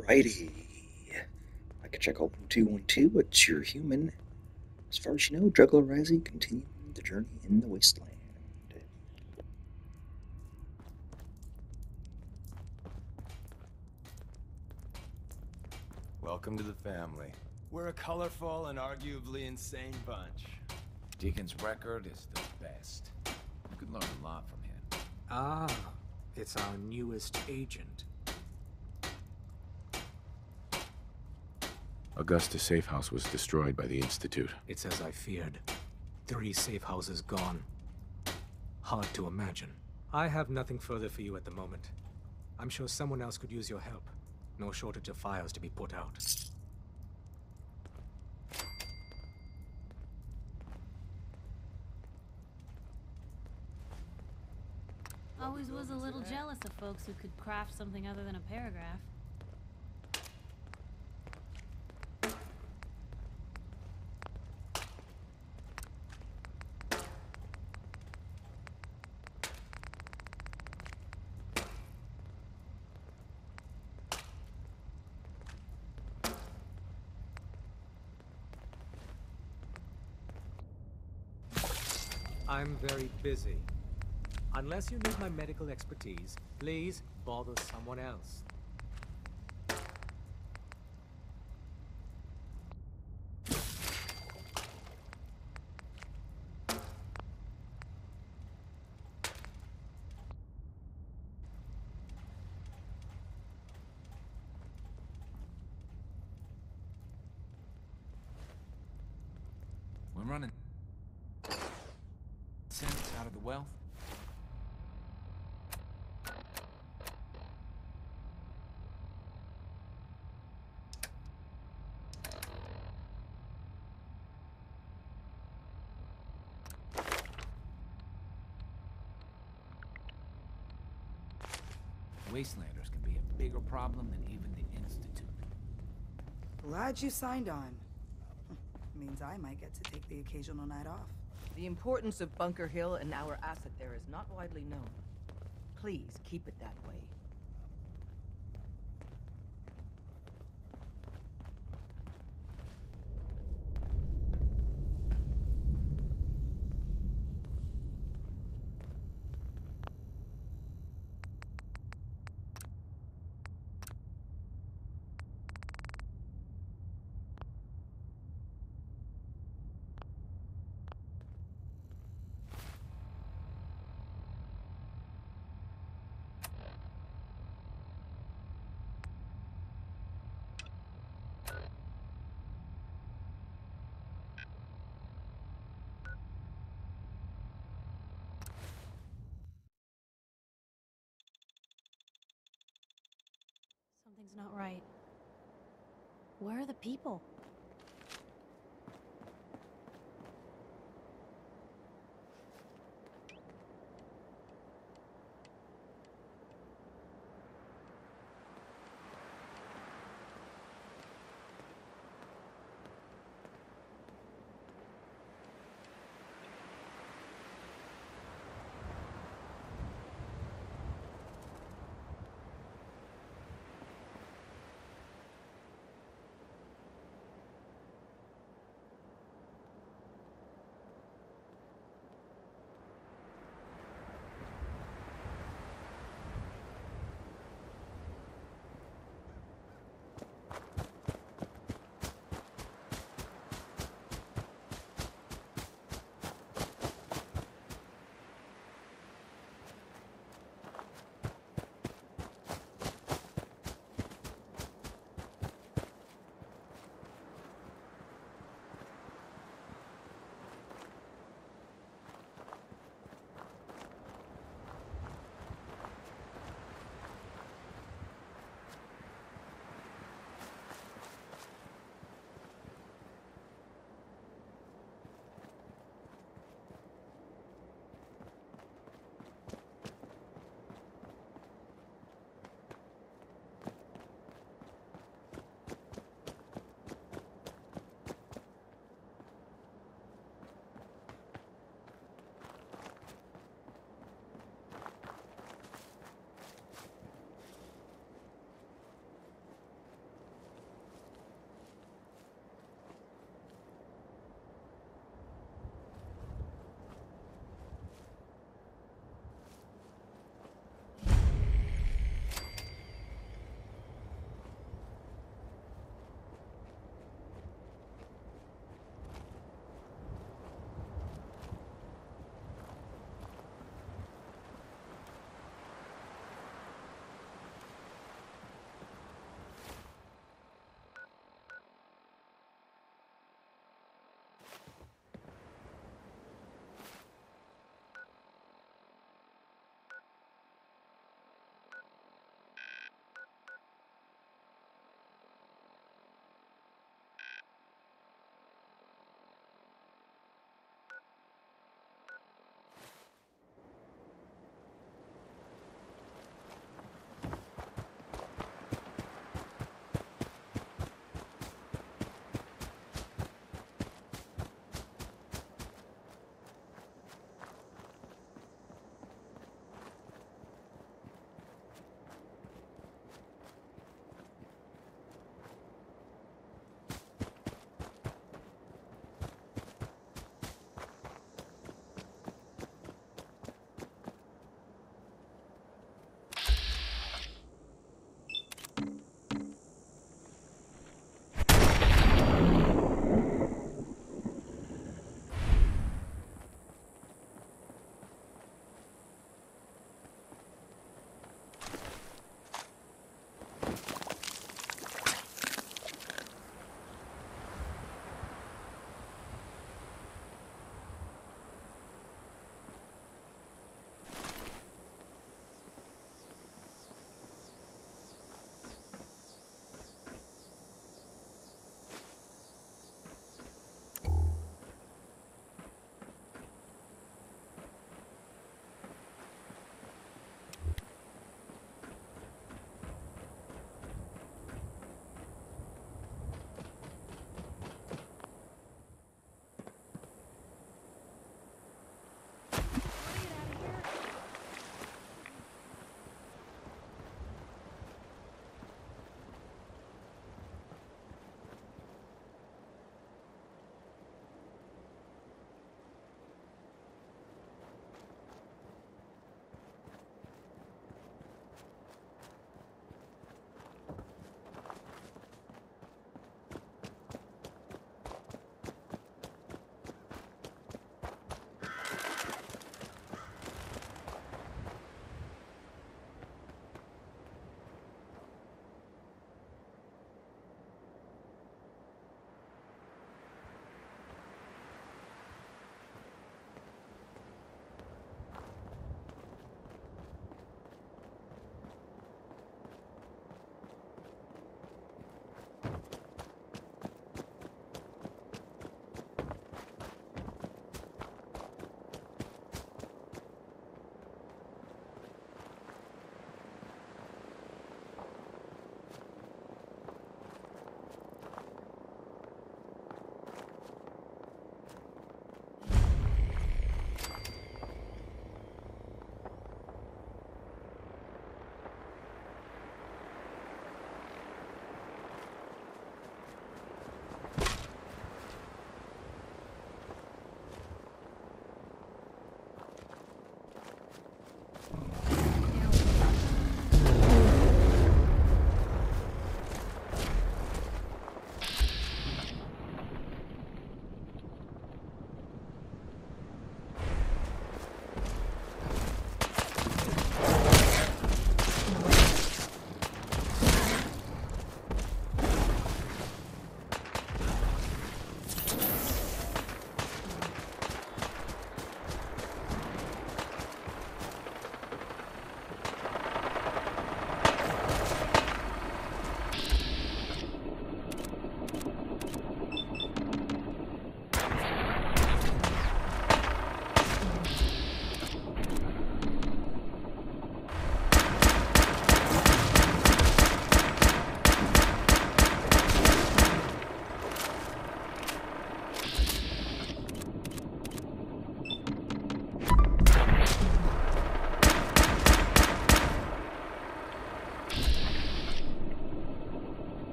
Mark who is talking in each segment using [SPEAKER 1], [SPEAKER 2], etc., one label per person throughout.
[SPEAKER 1] Alrighty. I can check out 1212. What's your human? As far as you know, Juggler Rising continuing the journey in the wasteland.
[SPEAKER 2] Welcome to the family. We're a colorful and arguably insane bunch.
[SPEAKER 3] Deacon's record is the best. You could learn a lot from him.
[SPEAKER 4] Ah, it's our newest agent.
[SPEAKER 5] Augusta safe house was destroyed by the Institute.
[SPEAKER 4] It's as I feared. Three safe houses gone. Hard to imagine. I have nothing further for you at the moment. I'm sure someone else could use your help. No shortage of fires to be put out.
[SPEAKER 6] Always was a little jealous of folks who could craft something other than a paragraph.
[SPEAKER 4] I'm very busy. Unless you need my medical expertise, please bother someone else.
[SPEAKER 3] We're running out of the wealth. Wastelanders can be a bigger problem than even the Institute.
[SPEAKER 7] Glad you signed on. Means I might get to take the occasional night off.
[SPEAKER 8] The importance of Bunker Hill and our asset there is not widely known. Please keep it that way.
[SPEAKER 6] Something's not right. Where are the people?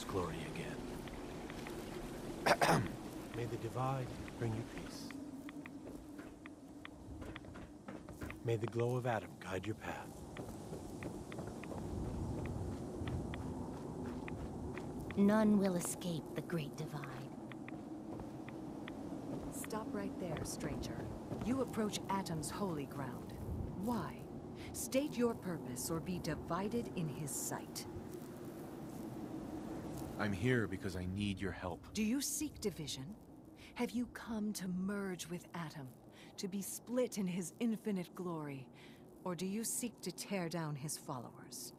[SPEAKER 4] See Atom's glory again. May the divide bring you peace. May the glow of Adam guide your path.
[SPEAKER 9] None will escape the Great Divide.
[SPEAKER 10] Stop right there, stranger. You approach Atom's holy ground. Why? State your purpose or be divided in his sight.
[SPEAKER 5] I'm here because I need your help.
[SPEAKER 10] Do you seek division? Have you come to merge with Atom, to be split in his infinite glory? Or do you seek to tear down his followers?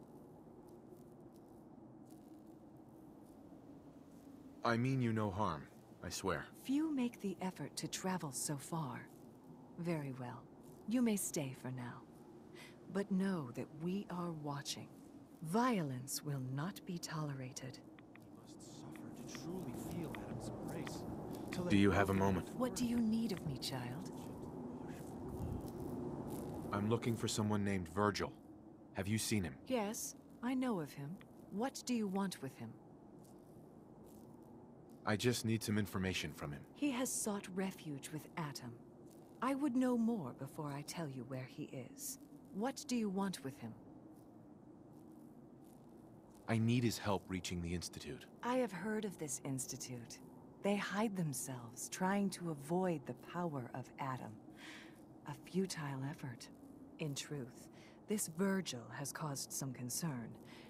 [SPEAKER 5] I mean you no harm, I swear.
[SPEAKER 10] Few make the effort to travel so far. Very well. You may stay for now. But know that we are watching. Violence will not be tolerated.
[SPEAKER 5] Do you have a moment?
[SPEAKER 10] What do you need of me, child?
[SPEAKER 5] I'm looking for someone named Virgil. Have you seen him?
[SPEAKER 10] Yes, I know of him. What do you want with him?
[SPEAKER 5] I just need some information from him.
[SPEAKER 10] He has sought refuge with Atom. I would know more before I tell you where he is. What do you want with him?
[SPEAKER 5] I need his help reaching the Institute.
[SPEAKER 10] I have heard of this institute. They hide themselves, trying to avoid the power of Atom. A futile effort. In truth, this Virgil has caused some concern.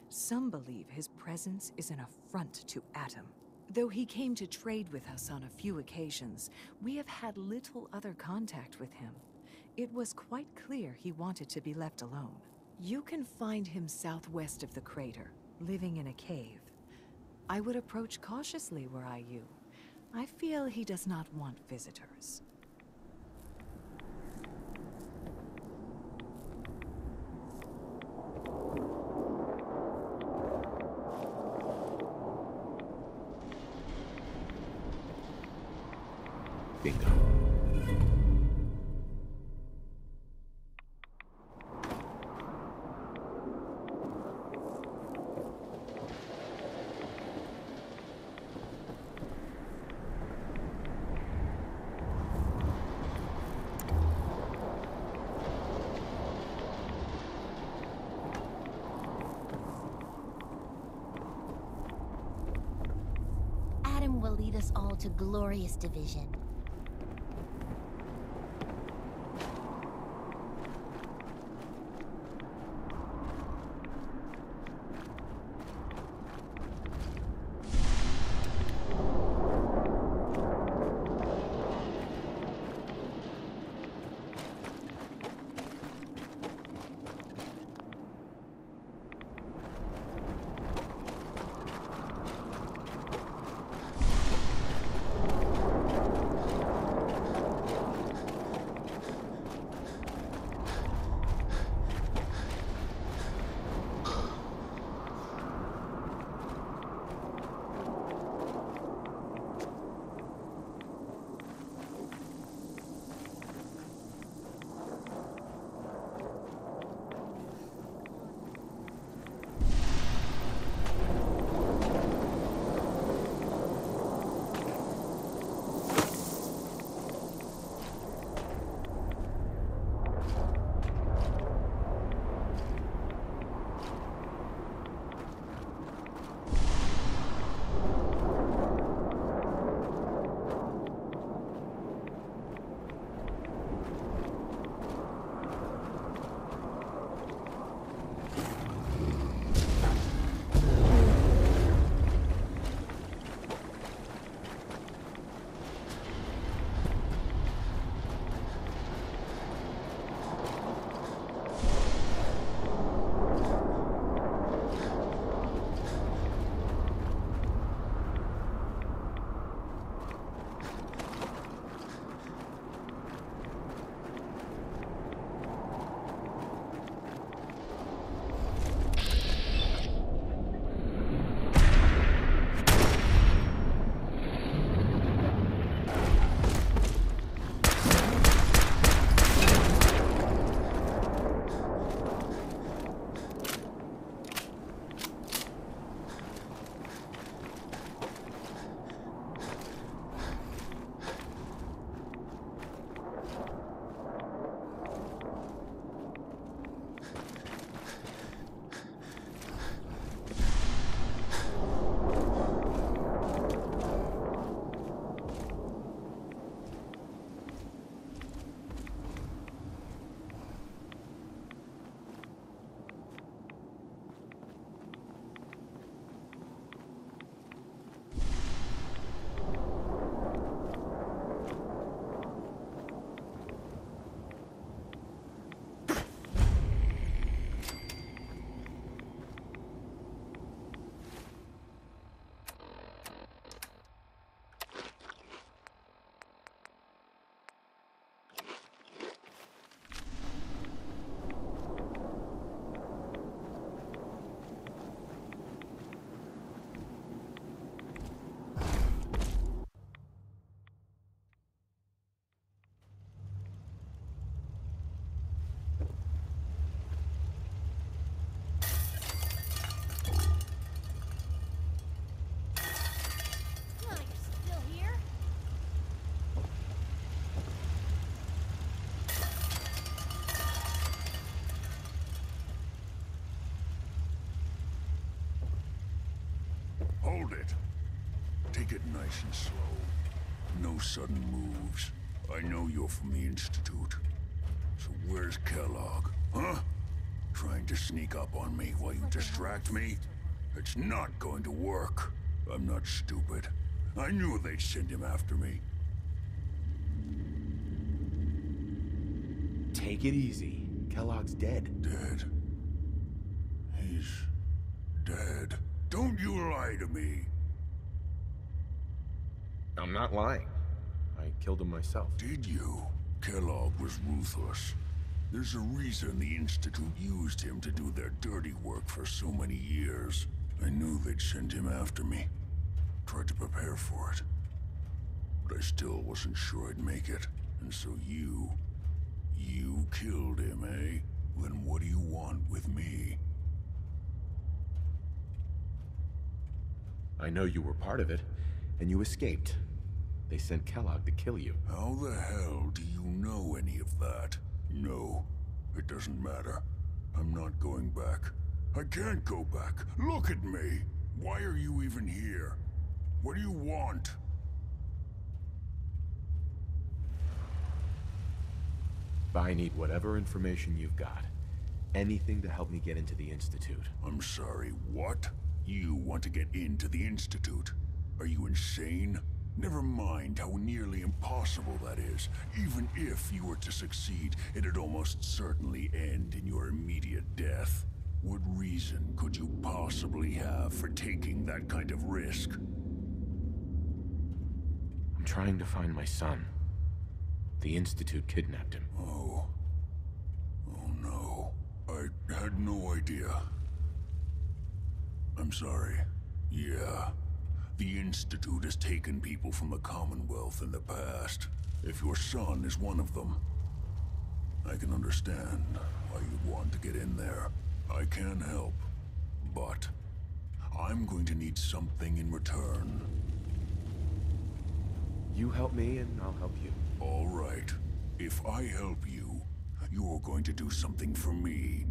[SPEAKER 10] Some believe his presence is an affront to Atom. Though he came to trade with us on a few occasions, we have had little other contact with him. It was quite clear he wanted to be left alone. You can find him southwest of the crater, living in a cave. I would approach cautiously were I you. I feel he does not want visitors.
[SPEAKER 9] To glorious division.
[SPEAKER 11] Take it nice and slow. No sudden moves. I know you're from the Institute. So where's Kellogg? Huh? Trying to sneak up on me while you distract me? It's not going to work. I'm not stupid. I knew they'd send him after me.
[SPEAKER 12] Take it easy. Kellogg's dead.
[SPEAKER 11] Dead? He's... dead. Don't you lie to me.
[SPEAKER 5] Not lying. I killed him myself.
[SPEAKER 11] Did you? Kellogg was ruthless. There's a reason the Institute used him to do their dirty work for so many years. I knew they'd send him after me. Tried to prepare for it. But I still wasn't sure I'd make it. And so you... You killed him, eh? Then what do you want with me?
[SPEAKER 5] I know you were part of it, and you escaped. They sent Kellogg to kill you.
[SPEAKER 11] How the hell do you know any of that? No, it doesn't matter. I'm not going back. I can't go back. Look at me. Why are you even here? What do you want?
[SPEAKER 5] I need whatever information you've got. Anything to help me get into the Institute.
[SPEAKER 11] I'm sorry, what? You want to get into the Institute? Are you insane? Never mind how nearly impossible that is. Even if you were to succeed, it'd almost certainly end in your immediate death. What reason could you possibly have for taking that kind of risk?
[SPEAKER 5] I'm trying to find my son. The Institute kidnapped him.
[SPEAKER 11] Oh. Oh no. I had no idea. I'm sorry. Yeah. The Institute has taken people from the Commonwealth in the past. If your son is one of them, I can understand why you'd want to get in there. I can help, but I'm going to need something in return.
[SPEAKER 5] You help me, and I'll help you.
[SPEAKER 11] All right. If I help you, you're going to do something for me.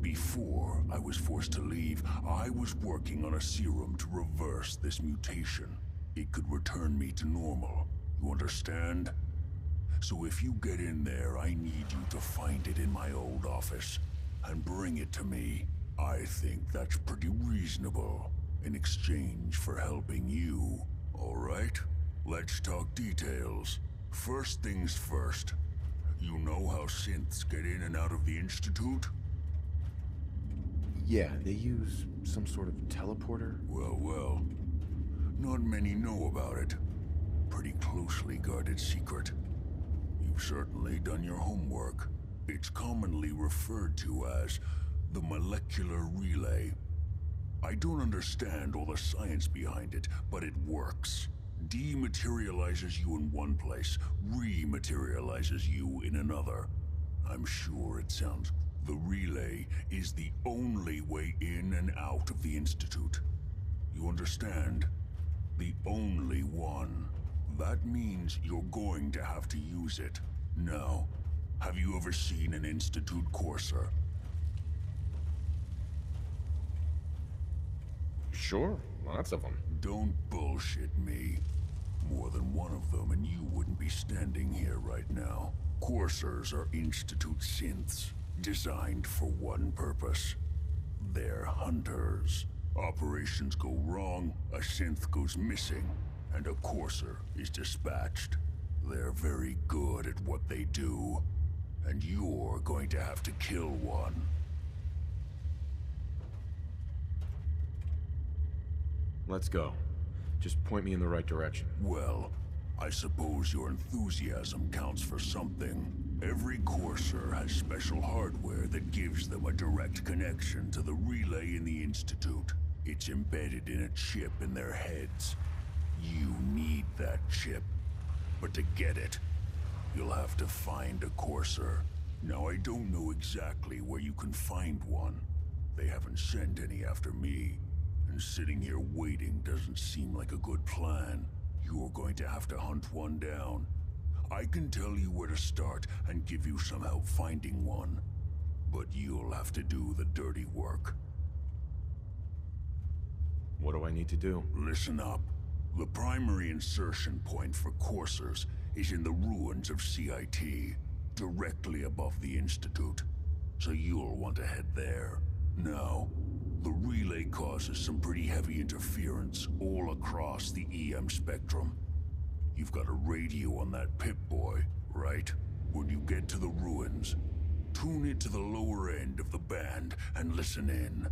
[SPEAKER 11] Before I was forced to leave, I was working on a serum to reverse this mutation. It could return me to normal. You understand? So if you get in there, I need you to find it in my old office and bring it to me. I think that's pretty reasonable in exchange for helping you. All right? Let's talk details. First things first. You know how synths get in and out of the Institute?
[SPEAKER 5] Yeah, they use some sort of teleporter.
[SPEAKER 11] Well, well. Not many know about it. Pretty closely guarded secret. You've certainly done your homework. It's commonly referred to as the molecular relay. I don't understand all the science behind it, but it works. Dematerializes you in one place, rematerializes you in another. I'm sure it sounds the relay is the only way in and out of the Institute. You understand? The only one. That means you're going to have to use it. Now, have you ever seen an Institute courser?
[SPEAKER 5] Sure, lots of them.
[SPEAKER 11] Don't bullshit me. More than one of them, and you wouldn't be standing here right now. Coursers are Institute synths. Designed for one purpose. They're hunters. Operations go wrong, a synth goes missing, and a courser is dispatched. They're very good at what they do, and you're going to have to kill one.
[SPEAKER 5] Let's go. Just point me in the right direction.
[SPEAKER 11] Well, I suppose your enthusiasm counts for something. Every Courser has special hardware that gives them a direct connection to the relay in the Institute. It's embedded in a chip in their heads. You need that chip. But to get it, you'll have to find a Courser. Now, I don't know exactly where you can find one. They haven't sent any after me. And sitting here waiting doesn't seem like a good plan. You're going to have to hunt one down. I can tell you where to start and give you some help finding one. But you'll have to do the dirty work.
[SPEAKER 5] What do I need to do?
[SPEAKER 11] Listen up. The primary insertion point for coursers is in the ruins of CIT, directly above the Institute. So you'll want to head there. Now, the relay causes some pretty heavy interference all across the EM spectrum. You've got a radio on that Pip-Boy, right? When you get to the ruins, tune it to the lower end of the band and listen in.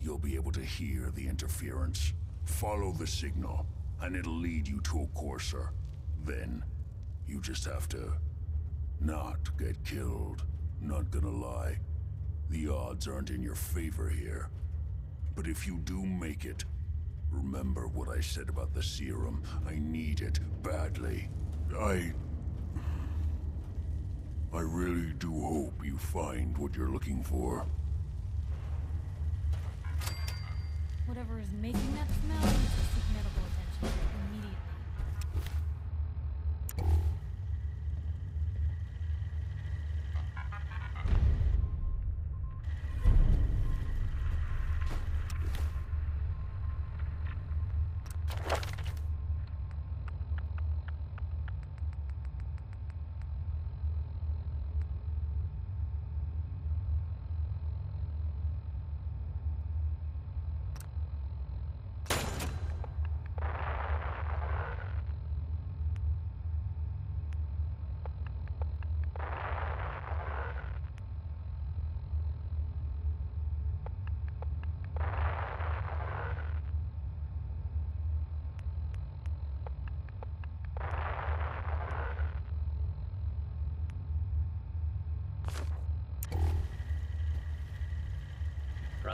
[SPEAKER 11] You'll be able to hear the interference. Follow the signal, and it'll lead you to a courser. Then, you just have to... not get killed. Not gonna lie. The odds aren't in your favor here. But if you do make it, remember what I said about the serum. I need it badly. I... I really do hope you find what you're looking for.
[SPEAKER 6] Whatever is making that smell needs to seek medical attention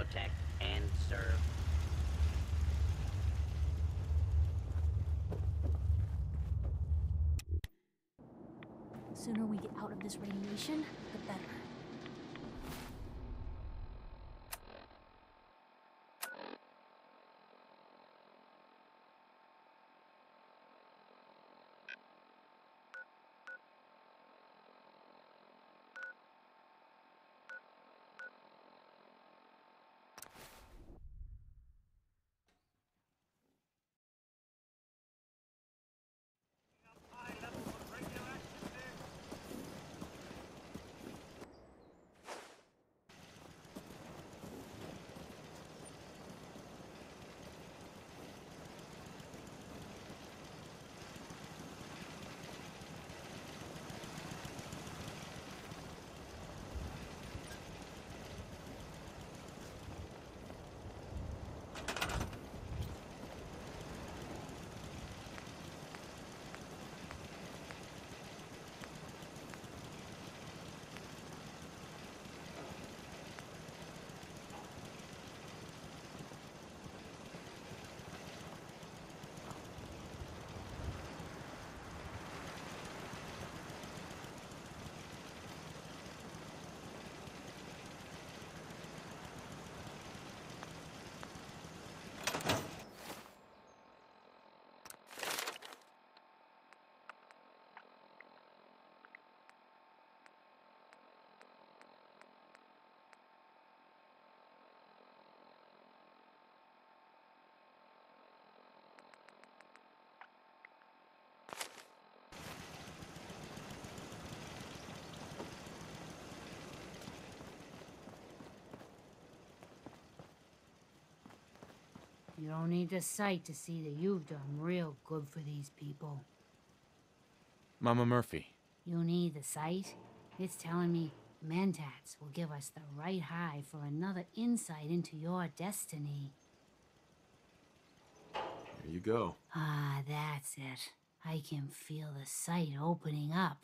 [SPEAKER 13] protect, and serve.
[SPEAKER 6] The sooner we get out of this radiation, the better.
[SPEAKER 14] You don't need the sight to see that you've done real good for these people.
[SPEAKER 12] Mama Murphy.
[SPEAKER 14] You need the sight? It's telling me Mentats will give us the right high for another insight into your destiny.
[SPEAKER 12] There you go.
[SPEAKER 14] Ah, that's it. I can feel the sight opening up.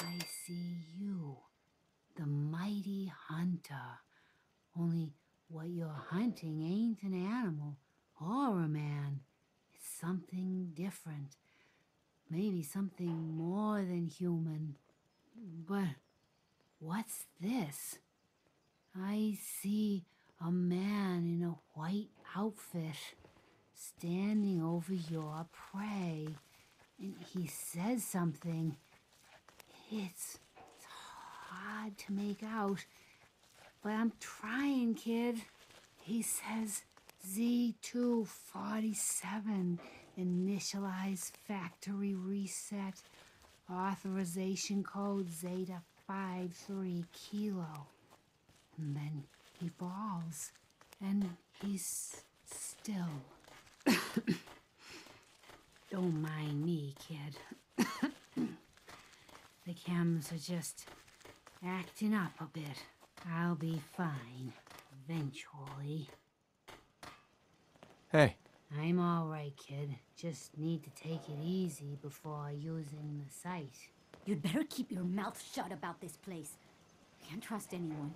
[SPEAKER 14] I see you, the mighty hunter. Only what you're hunting ain't an animal or a man. It's something different. Maybe something more than human. But what's this? I see a man in a white outfit standing over your prey. And he says something. It's, it's hard to make out, but I'm trying, kid. He says Z247 Initialize factory reset. Authorization code Zeta 53 Kilo. And then he falls. And he's still. Don't mind me, kid. the chems are just acting up a bit. I'll be fine. Eventually.
[SPEAKER 5] Hey.
[SPEAKER 14] I'm alright, kid. Just need to take it easy before using the sight.
[SPEAKER 15] You'd better keep your mouth shut about this place. Can't trust anyone.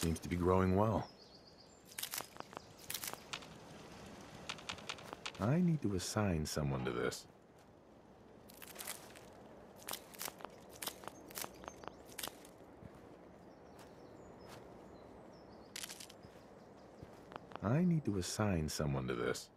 [SPEAKER 5] Seems to be growing well. I need to assign someone to this. I need to assign someone to this.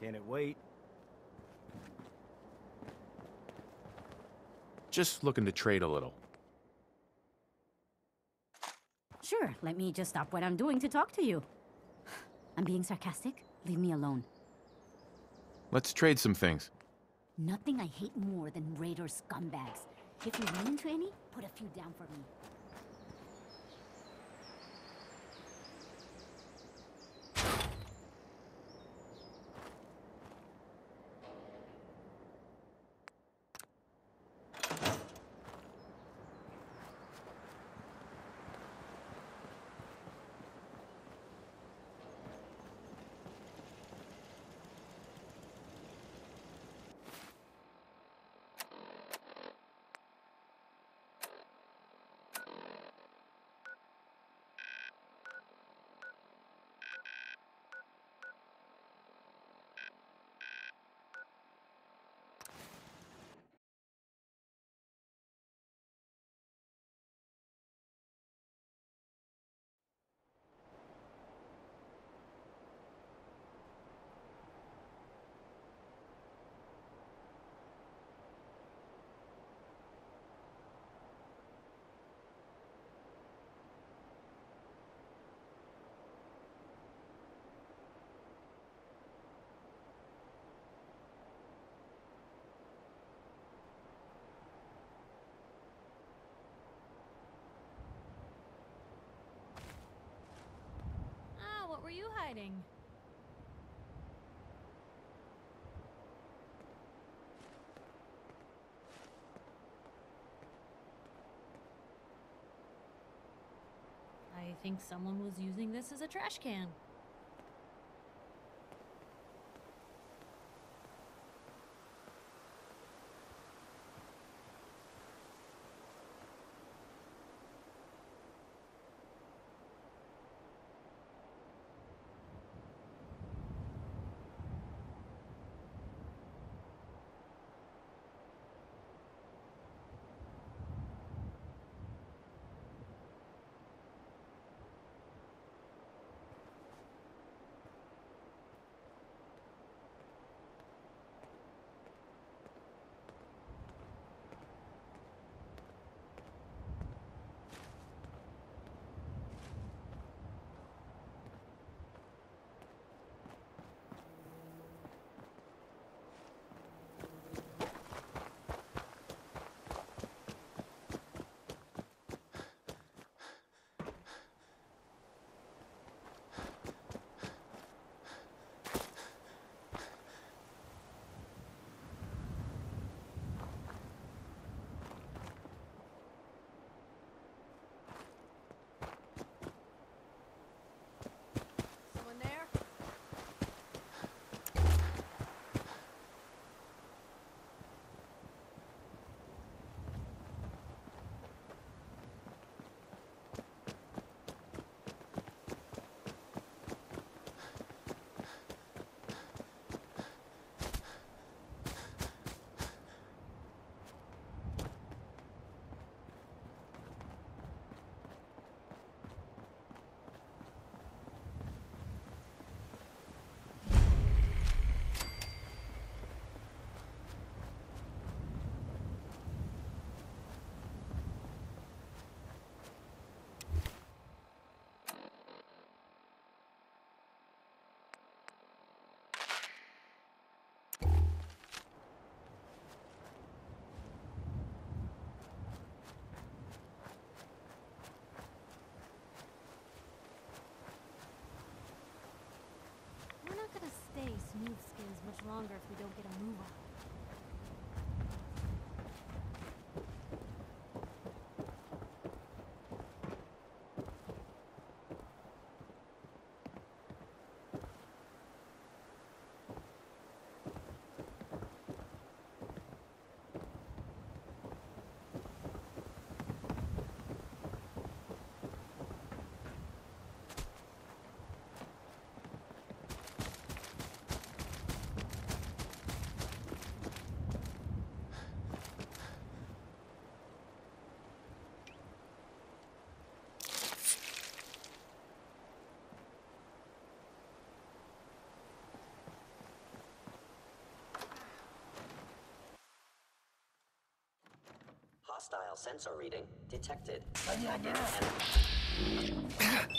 [SPEAKER 16] Can it wait?
[SPEAKER 5] Just looking to trade a little.
[SPEAKER 15] Sure, let me just stop what I'm doing to talk to you. I'm being sarcastic. Leave me alone.
[SPEAKER 5] Let's trade some things.
[SPEAKER 15] Nothing I hate more than raider scumbags. If you run into any, put a few down for me.
[SPEAKER 6] Exciting. I think someone was using this as a trash can. Much longer if we don't get a move on.
[SPEAKER 17] Hostile sensor reading detected. Attacking enemy.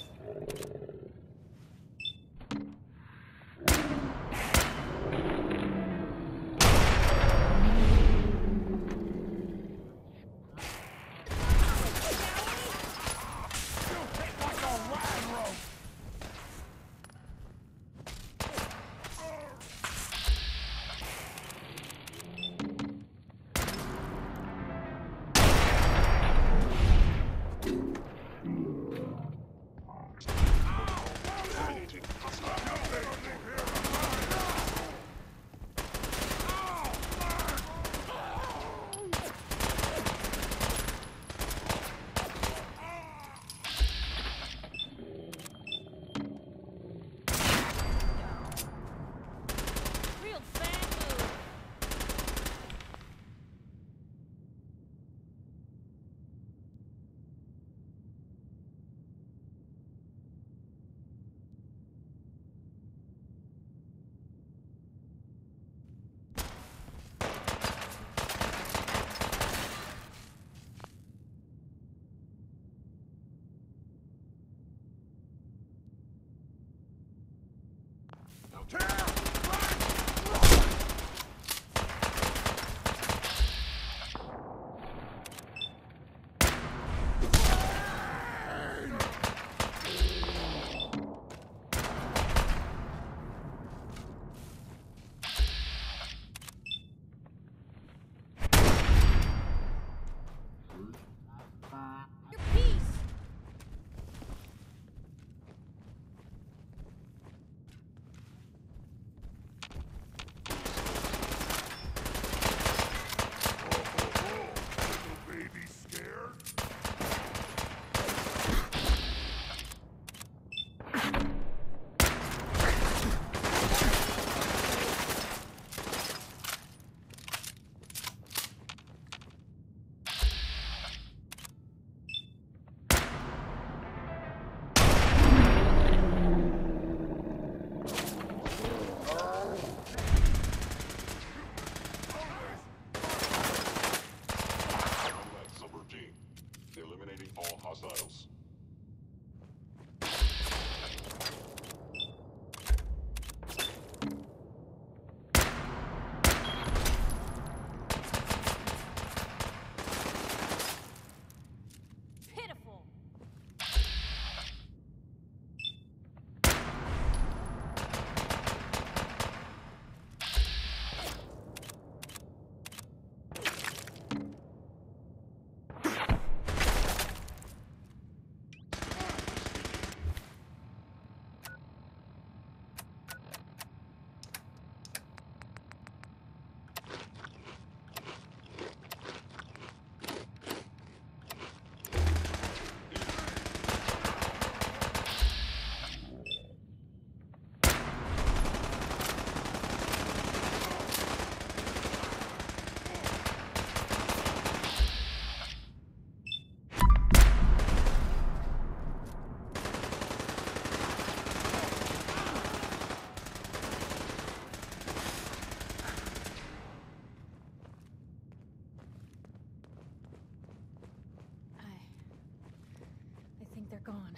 [SPEAKER 6] They're gone.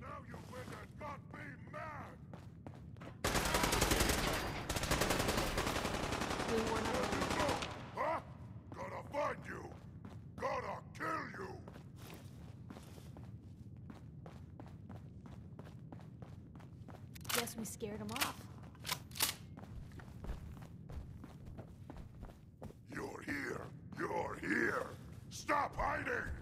[SPEAKER 18] Now you better not be mad!
[SPEAKER 6] We were not
[SPEAKER 18] Huh? Gotta find you! Gotta kill you!
[SPEAKER 6] Guess we scared them off.
[SPEAKER 18] You're here! You're here! Stop hiding!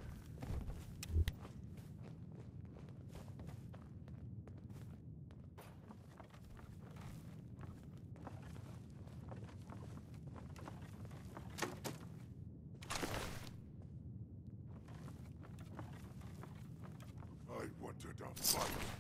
[SPEAKER 18] A fight.